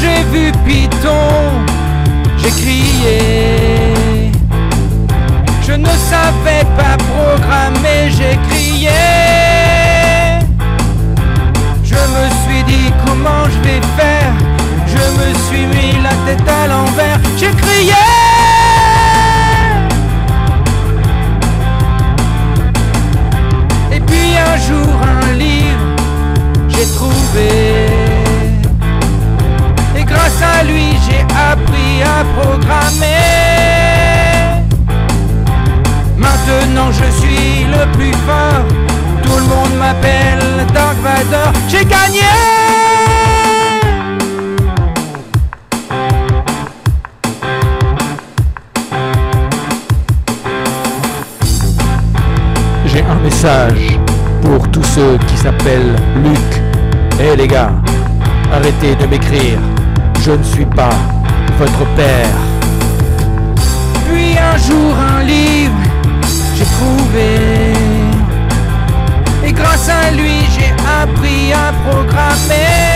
j'ai vu Python, j'ai crié. Maintenant je suis le plus fort. Tout le monde m'appelle Dark Vador. J'ai gagné. J'ai un message pour tous ceux qui s'appellent Luc. Eh les gars, arrêtez de m'écrire. Je ne suis pas votre père. Un jour un livre, j'ai trouvé. Et grâce à lui, j'ai appris à programmer.